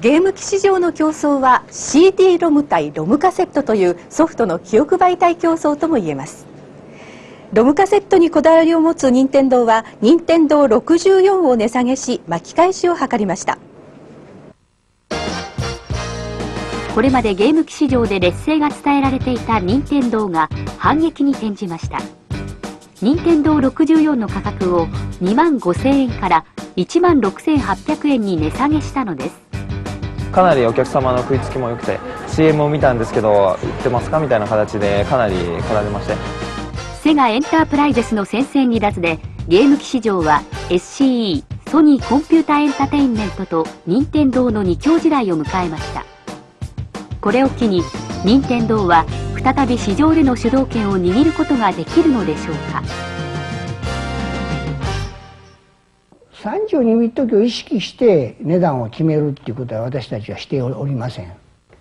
ゲーム機市場の競争は CD ロム対ロムカセットというソフトの記憶媒体競争とも言えます。ロムカセットにこだわりを持つ任天堂は任天堂64を値下げし巻き返しを図りました。これまでゲーム機市場で劣勢が伝えられていた任天堂が反撃に転じました。任天堂64の価格を2万5000円から1万6800円に値下げしたのです。かなりお客様の食いつきも良くて CM を見たんですけど売ってますかみたいな形でかなり来られまして。セガエンタープライゼスの先々離脱でゲーム機市場は SCE ソニーコンピュータエンタテインメントと任天堂の2強時代を迎えました。これを機に任天堂は再び市場での主導権を握ることができるのでしょうか。32ビット機を意識して値段を決めるっていうことは私たちはしておりません。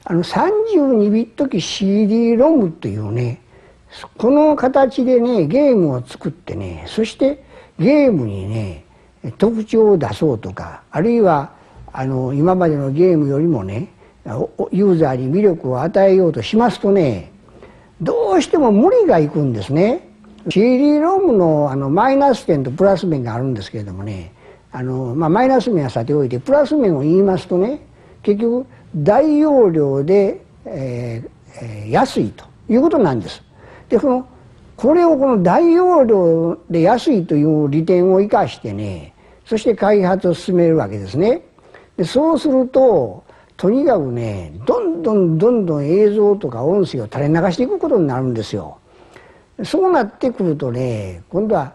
あの32ビット機 CD ロムというねこの形でねゲームを作ってねそしてゲームにね特徴を出そうとかあるいはあの今までのゲームよりもねユーザーに魅力を与えようとしますとねどうしても無理がいくんですね。CD ロムのあのマイナス点とプラス面があるんですけれどもねあの、まあ、マイナス面はさておいてプラス面を言いますとね結局大容量で、えーえー、安いということなんです。でこのこれをこの大容量で安いという利点を生かしてねそして開発を進めるわけですね。でそうするととにかくねどんどんどんどん映像とか音声を垂れ流していくことになるんですよ。そうなってくるとね今度は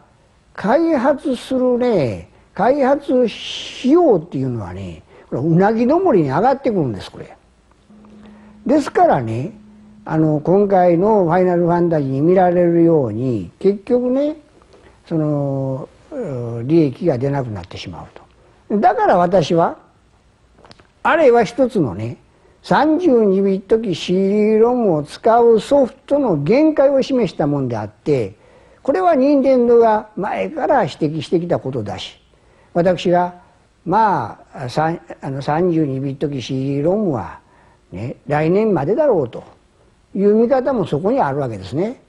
開発するね開発費用っていうのはねこれうなぎ登りに上がってくるんですこれ。ですからねあの今回の「ファイナルファンタジー」に見られるように結局ねその利益が出なくなってしまうと。だから私はあれは一つのね32ビット機 CD ロムを使うソフトの限界を示したもんであってこれは任天堂が前から指摘してきたことだし私がまああの32ビット機 CD ロムは、ね、来年までだろうという見方もそこにあるわけですね。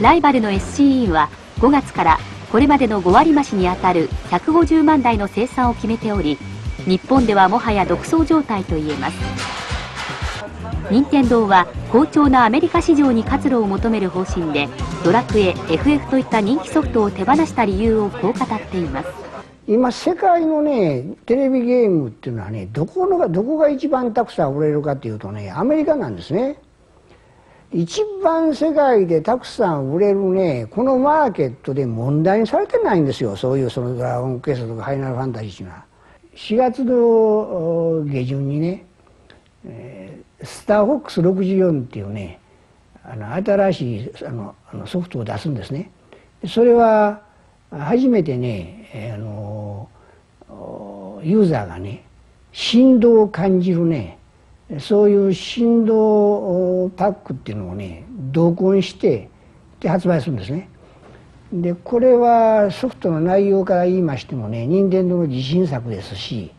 ライバルの SCE は5月からこれまでの5割増しにあたる150万台の生産を決めており日本ではもはや独走状態といえます。任天堂は好調なアメリカ市場に活路を求める方針でドラクエ FF といった人気ソフトを手放した理由をこう語っています。今世界のねテレビゲームっていうのはねどこのがどこが一番たくさん売れるかっていうとねアメリカなんですね。一番世界でたくさん売れるねこのマーケットで問題にされてないんですよ。そういうそのドラゴンクエストとかファイナルファンタジーっていうのは。4月の下旬にね、えー、スターフォックス64っていうねあの新しいあのあのソフトを出すんですね。それは初めてね、えー、あのユーザーがね振動を感じるねそういう振動パックっていうのをね同梱してで発売するんですね。でこれはソフトの内容から言いましてもね任天堂の自信作ですし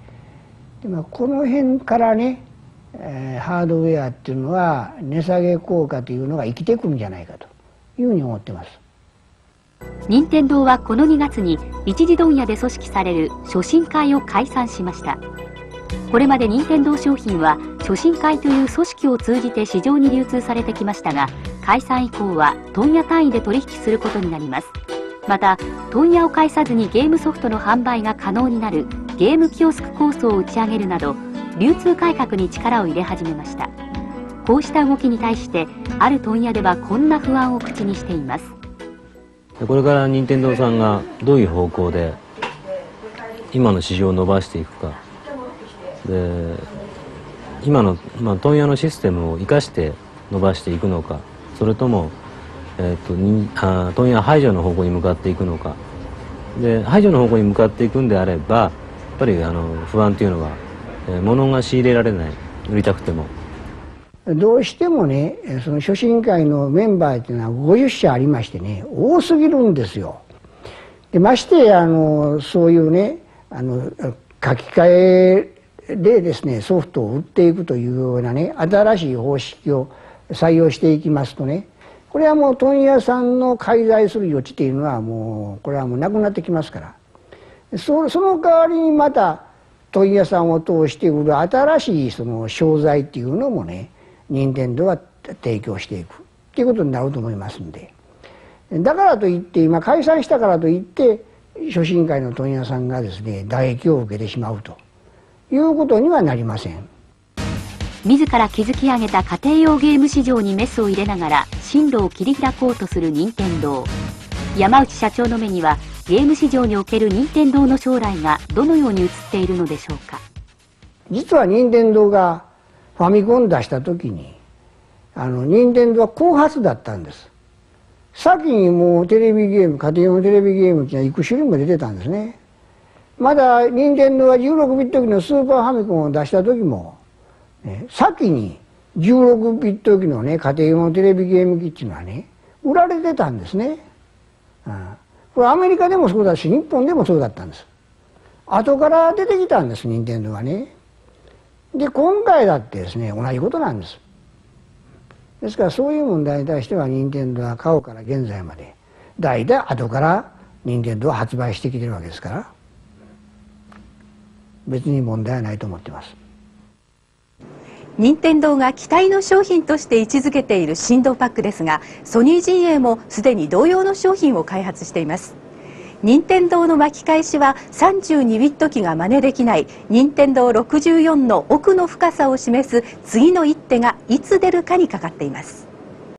で、まあ、この辺からね、えー、ハードウェアっていうのは値下げ効果というのが生きてくるんじゃないかというふうに思ってます。任天堂はこの2月に一時問屋で組織される初心会を解散しました。これまで任天堂商品は初心会という組織を通じて市場に流通されてきましたが解散以降は問屋単位で取引することになります。また問屋を介さずにゲームソフトの販売が可能になるゲームキオスク構想を打ち上げるなど流通改革に力を入れ始めました。こうした動きに対してある問屋ではこんな不安を口にしています。これから任天堂さんがどういう方向で今の市場を伸ばしていくか。で今の、まあ、問屋のシステムを生かして伸ばしていくのか。それとも、えーと、問屋排除の方向に向かっていくのか。で排除の方向に向かっていくんであればやっぱりあの不安というのは、えー、物が仕入れられない。売りたくても。どうしてもねその初心会のメンバーっていうのは50社ありましてね多すぎるんですよ。でましてあのそういうねあの書き換えでですねソフトを売っていくというようなね新しい方式を採用していきますとねこれはもう問屋さんの介在する余地っていうのはもうこれはもうなくなってきますからそその代わりにまた問屋さんを通して売る新しいその商材っていうのもね任天堂は提供していく。っていうことになると思いますんで。だからといって今解散したからといって初心会の問屋さんがですね打撃を受けてしまうと。いうことにはなりません。自ら築き上げた家庭用ゲーム市場にメスを入れながら進路を切り開こうとする任天堂。山内社長の目にはゲーム市場における任天堂の将来がどのように映っているのでしょうか。実は任天堂がファミコン出した時にあの任天堂は後発だったんです。先にもうテレビゲーム家庭用のテレビゲームっていうのはいく種類も出てたんですね。まだ任天堂が16ビット機のスーパーファミコンを出した時も、ね、先に16ビット機のね家庭用のテレビゲーム機っていうのはね売られてたんですね、うん、これアメリカでもそうだし日本でもそうだったんです。後から出てきたんです任天堂はね。で今回だってですね同じことなんです。ですからそういう問題に対しては任天堂は過去から現在まで代々後から任天堂は発売してきてるわけですから別に問題はないと思ってます。任天堂が期待の商品として位置づけている振動パックですがソニー陣営もすでに同様の商品を開発しています。任天堂の巻き返しは32ビット機が真似できない。任天堂64の奥の深さを示す次の一手がいつ出るかにかかっています。